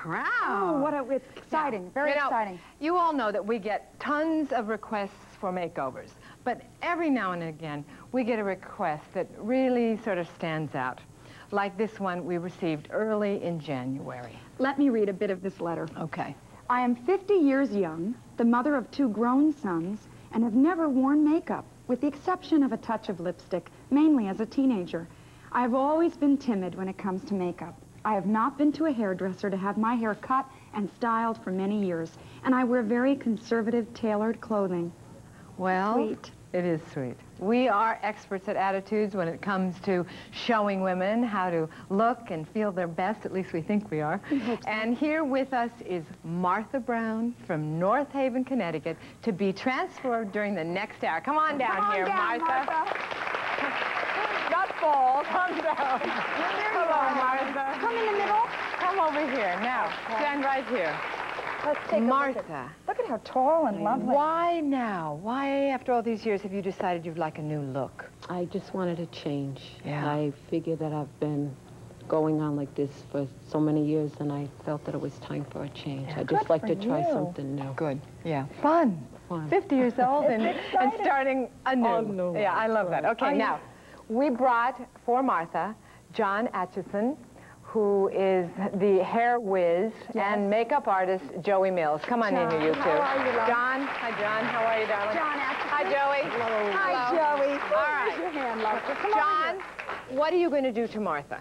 crowd. Oh, what a, it's exciting, very You know, exciting. You all know that we get tons of requests for makeovers, but every now and again we get a request that really sort of stands out, like this one we received early in January. Let me read a bit of this letter. Okay. I am 50 years young, the mother of two grown sons, and have never worn makeup, with the exception of a touch of lipstick, mainly as a teenager. I have always been timid when it comes to makeup. I have not been to a hairdresser to have my hair cut and styled for many years, and I wear very conservative, tailored clothing. Well, Sweet. it is sweet. We are experts at attitudes when it comes to showing women how to look and feel their best. At least we think we are. And here with us is Martha Brown from North Haven, Connecticut, to be transferred during the next hour. Come on down Come on here, down, Martha. Not fall. Come down. Hello, Martha. Come in the middle. Come over here. Now, stand right here. Let's take a look at, Martha. look at how tall and lovely. Why now? Why, after all these years, have you decided you'd like a new look? I just wanted a change. Yeah. I figured that I've been going on like this for so many years, and I felt that it was time for a change. Yeah. I Good just like to try something new. Good. Yeah. Fun. Fun. 50 years old and, and starting anew. Oh, no. Yeah, I love that. Okay, now, we brought for Martha John Atchison, who is the hair whiz and makeup artist Joey Mills. Come on in here, you two. how are you. John. Hi, John. How are you, darling? John Atchison. Hi, Joey. Hello. Hi, Joey. All right. Raise your hand, love. Come on John, what are you going to do to Martha?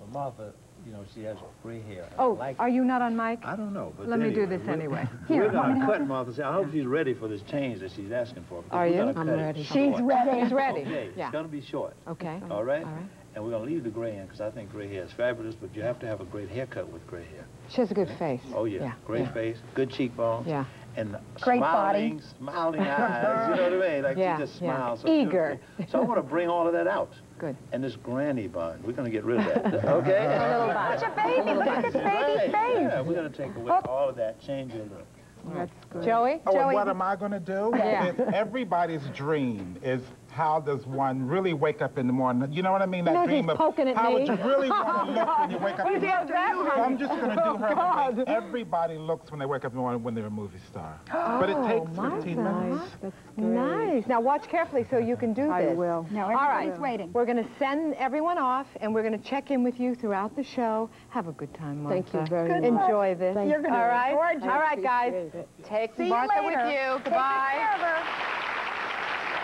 Well, Martha, you know, she has gray hair. Oh, like are you not on mic? I don't know, but Let me do this we're- anyway. Here, We're want me gonna cut Martha. I hope she's ready for this change that she's asking for. because Are you? I'm ready. She's ready. She's ready. Okay, Yeah. it's gonna be short, Okay. all right? All right. And we're gonna leave the gray in, because I think gray hair is fabulous, but you have to have a great haircut with gray hair. She has a good face. Oh, yeah. Yeah, Great yeah. face, good cheekbones. Yeah. And Great smiling, smiling eyes, you know what I mean? Like Yeah, she just yeah. smiles. so Eager. So I wanna bring all of that out. Good. And this granny bun, we're gonna get rid of that, okay? Look a baby. Look at this baby Right, face. Yeah, we're gonna take away oh. all of that, change your look. That's good. Joey? Oh, Joey? and what am I going to do? Yeah. It's everybody's dream is how does one really wake up in the morning? You know what I mean? That No, dream of poking at how me. would you really want to look when you wake up in the morning? that So I'm just going to do oh, her. God. the way Everybody looks when they wake up in the morning when they're a movie star. Oh, but it takes 15 minutes. That's Nice. Now watch carefully so you can do I this. I will. No, All right. everybody's waiting. We're going to send everyone off, and we're going to check in with you throughout the show. Have a good time, Martha. Thank you very Good much. Enjoy this. Thank You're gonna All look right. gorgeous. All right, guys. Take See you Martha later. with you. Take good Goodbye.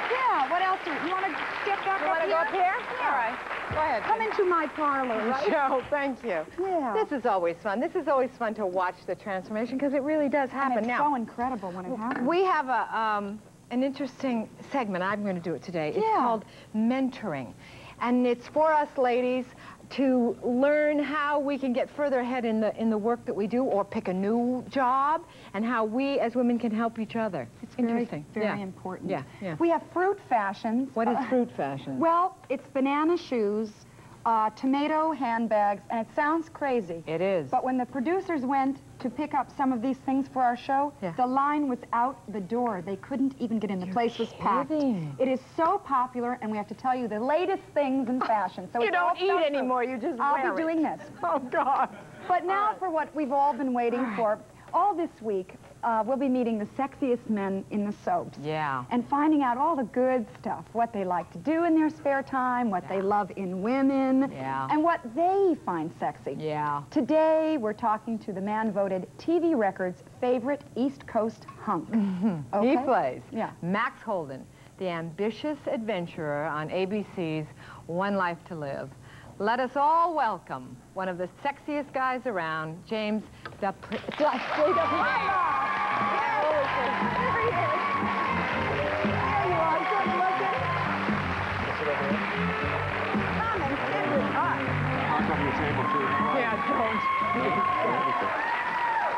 Care of her. Yeah, what else? do You, you want to get back You up want to here? go up here? Yeah. All right. Go ahead. Come into my parlor, right? Joe, thank you. Yeah. This is always fun. This is always fun to watch the transformation because it really does and happen. it's now, so incredible when it happens. We have a, um, an interesting segment. I'm going to do it today. It's Yeah. called mentoring. And it's for us ladies to learn how we can get further ahead in the, in the work that we do or pick a new job and how we as women can help each other. It's interesting. very yeah. important. Yeah, yeah. We have fruit fashions. What is Uh, fruit fashion? Well, it's banana shoes, uh, tomato handbags, and it sounds crazy. It is. But when the producers went to pick up some of these things for our show, Yeah. the line was out the door. They couldn't even get in. The place was packed. It is so popular, and we have to tell you the latest things in fashion. So you don't eat stuff anymore. You just I'll be it. doing this. Oh, God. But now for what we've all been waiting for. All this week, uh, we'll be meeting the sexiest men in the soaps. Yeah. And finding out all the good stuff, what they like to do in their spare time, what they love in women, Yeah. and what they find sexy. Yeah. Today, we're talking to the man voted TV Records' favorite East Coast hunk. Okay? He plays Yeah. Max Holden, the ambitious adventurer on ABC's One Life to Live. Let us all welcome one of the sexiest guys around, James Dupri- Du- say Dupri- Yeah, It's my water. You get orange. don't.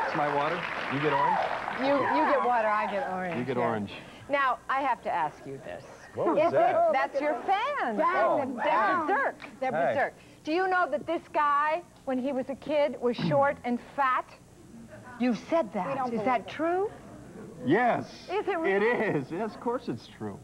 It's my water. You, get orange. you you get water, I get orange. You get yeah. orange. Now, I have to ask you this. What was If that? it- that's your fans. Down, They're down. Oh, berserk. They're Hey. berserk. Do you know that this guy, when he was a kid, was short and fat? You said that. don't Is believe that it. true? Yes. Is it It really? is. Yes, of course it's true.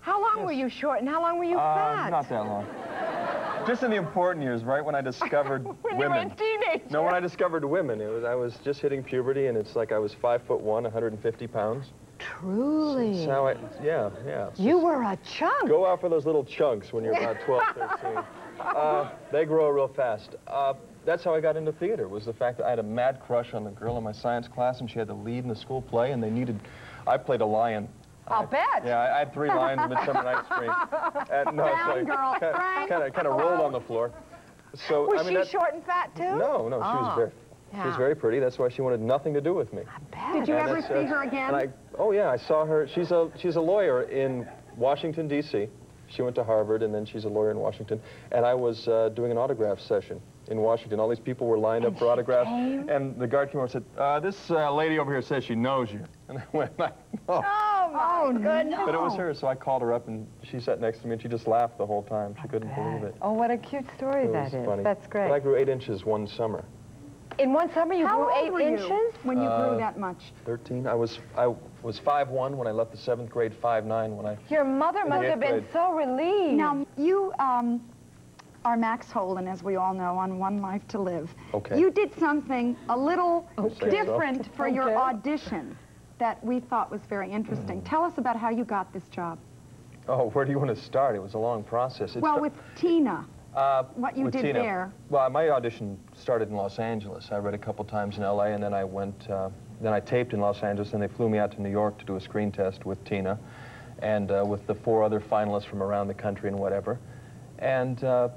How long were you short and how long were you Uh, fat? not that long. Just in the important years, right when I discovered when you were a women. teenager. teenager. No, when I discovered women, it was I was just hitting puberty, and it's like I was five foot one, 150 pounds. Truly. That's how I, yeah, yeah. You just- were a chunk. Go out for those little chunks when you're about 12, 13. Uh, they grow real fast. Uh, that's how I got into theater, was the fact that I had a mad crush on the girl in my science class, and she had the lead in the school play, and they needed... I played a lion. I'll I- bet. Yeah, I, I had three lions in Midsummer Night's Dream. And, no, Brown sorry, girl, Kind of, kind of rolled on the floor. So, Was I mean, she that- short and fat, too? No, no, she was Oh, very... She was very pretty. That's why she wanted nothing to do with me. I bet. Did you And ever see uh, her again? I, oh yeah, I saw her. She's a she's a lawyer in Washington D.C. She went to Harvard, and then she's a lawyer in Washington. And I was uh, doing an autograph session in Washington. All these people were lined up for autographs, and the guard came over and said, uh, "This uh, lady over here says she knows you." And I went, like, "Oh." Oh, my goodness. But it was her, so I called her up, and she sat next to me, and she just laughed the whole time. She couldn't believe it. Oh, what a cute story It that was is. funny. That's But I grew eight inches one summer. In one summer, you How grew eight were you inches? when you Uh, grew that much? 13. I was I was 5'1 when I left the seventh grade. 5'9 when I Your mother must have been grade. so relieved. Now, you um, are Max Holden, as we all know, on One Life to Live. Okay. You did something a little say so. different for your audition that we thought was very interesting. Tell us about how you got this job. Oh, where do you want to start? It was a long process. It well, with Tina. uh, what you with did Tina. there. Well, my audition started in Los Angeles. I read a couple times in L.A. and then I went. Uh, then I taped in Los Angeles, and they flew me out to New York to do a screen test with Tina, and uh, with the four other finalists from around the country and whatever. And uh,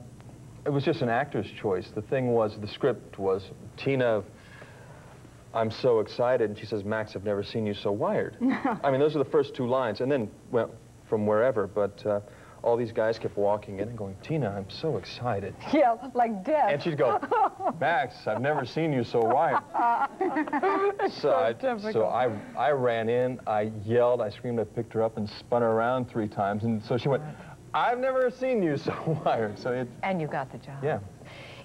it was just an actor's choice. The thing was, the script was Tina. I'm so excited, and she says, Max, I've never seen you so wired. I mean, those are the first two lines, and then well, from wherever, but uh, all these guys kept walking in and going, Tina, I'm so excited. Yeah, like death. And she'd go, Max, I've never seen you so wired. so I, so I, I ran in, I yelled, I screamed, I picked her up and spun her around three times, and so she went, I've never seen you so wired. So it, And you got the job. yeah.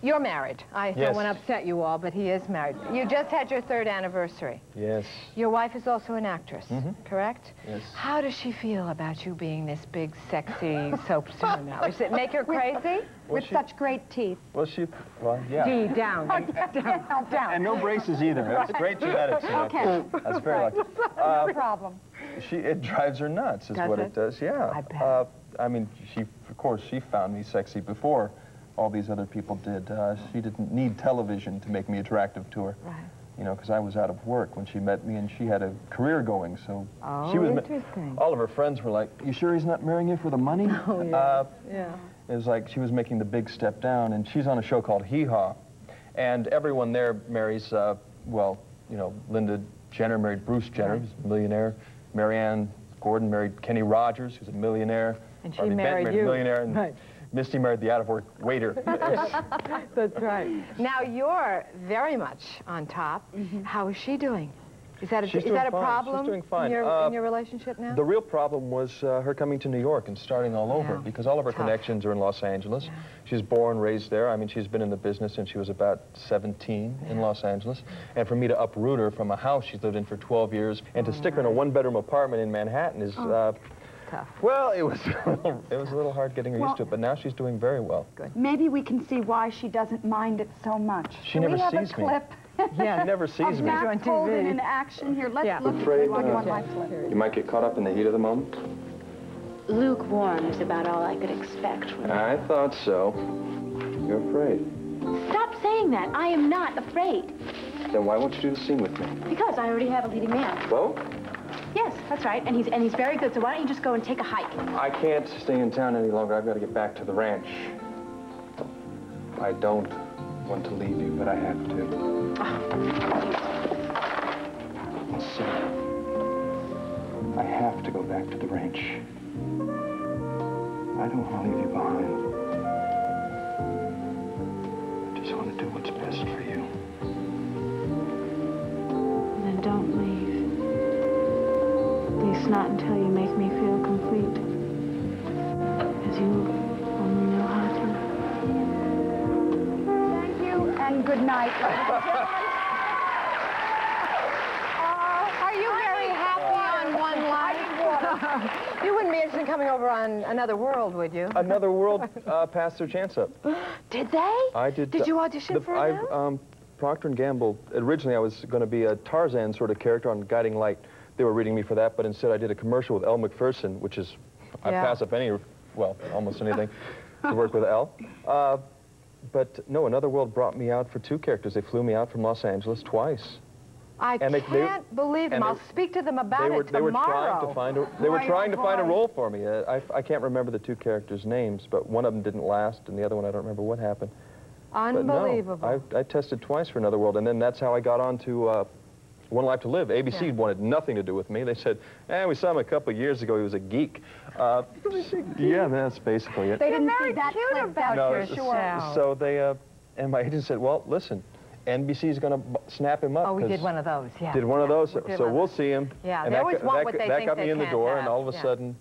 You're married. I don't want to upset you all, but he is married. You just had your third anniversary. Yes. Your wife is also an actress, correct? Yes. How does she feel about you being this big, sexy soap star now? Does it make her crazy? with she- such great teeth. Well, she, well, yeah. D, down. down, down. And no braces either. That's great genetics. you know. Okay. That's very lucky. no problem. She, it drives her nuts, is Does what it? it does. Yeah. I bet. Uh, I mean, she, of course, she found me sexy before all these other people did. Uh, she didn't need television to make me attractive to her. Right. You know, because I was out of work when she met me, and she had a career going. So Oh, she was. interesting. All of her friends were like, "You sure he's not marrying you for the money?" Oh yeah. Uh, Yeah. it was like she was making the big step down, and she's on a show called Hee Haw, and everyone there marries, uh, well, you know, Linda Jenner married Bruce Jenner, who's a millionaire. Marianne Gordon married Kenny Rogers, who's a millionaire. And she Harvey Bent married married you. a millionaire, and Right. Misty married the out-of-work waiter. That's right. Now you're very much on top. How is she doing? Is that a, She's is that a doing fine. She's problem doing fine. In, your, Uh, in your relationship now? The real problem was uh, her coming to New York and starting all over because all of her Tough. connections are in Los Angeles. She's born, raised there. I mean, she's been in the business since she was about 17 in Los Angeles. And for me to uproot her from a house she's lived in for 12 years and to stick her in a one-bedroom apartment in Manhattan is, uh, Tough. well, it was, it was a little hard getting her Well- used to it, but now she's doing very well. Good. Maybe we can see why she doesn't mind it so much. She Do never we have sees a me. clip Yeah. She never of sees me. Max on TV. Holden in action here? Let's Yeah. look Afraid, at uh, one life to. You might get caught up in the heat of the moment. Lukewarm is about all I could expect from you. I thought so. You're afraid. Stop saying that. I am not afraid. Then why won't you do the scene with me? Because I already have a leading man. Bo? Yes, that's right. And he's and he's very good. So why don't you just go and take a hike? I can't stay in town any longer. I've got to get back to the ranch. I don't want to leave you, but I have to. Oh. Listen. I have to go back to the ranch. I don't want to leave you behind. I just want to do what's best for you. At least not until you make me feel complete. As you only know how to. Thank you and good night. ladies and gentlemen. Are you very happy on one life? you wouldn't be interested in coming over on Another World, would you? Another world uh, passed their chance up. Did they? I did. Did you audition the, for I, them? Um, Procter & Gamble, originally I was going to be a Tarzan sort of character on Guiding Light. They were reading me for that, but instead I did a commercial with Elle Macpherson, which is, I pass up any, well, almost anything to work with Elle. Uh, but no, Another World brought me out for two characters. They flew me out from Los Angeles twice. I And they- they- can't believe them. I'll they- speak to them about were it they were tomorrow. trying to find a they were trying to find a role for me. Uh, I I can't remember the two characters' names, but one of them didn't last, and the other one I don't remember what happened. But Unbelievable. no, I, I tested twice for Another World, and then that's how I got on to uh, One Life to Live. ABC Yeah. wanted nothing to do with me. They said, eh, we saw him a couple of years ago. He was a geek. Uh, yeah, that's basically it. They didn't very see that cute clip about No, for s- sure. So they, uh, and my agent said, well, listen, NBC's going to snap him up. oh, we did one of those, yeah. Did one of those, we did so we'll see him. Yeah, and they that, always got- want that, what they that think got they me in the can't door, and all of a yeah. sudden,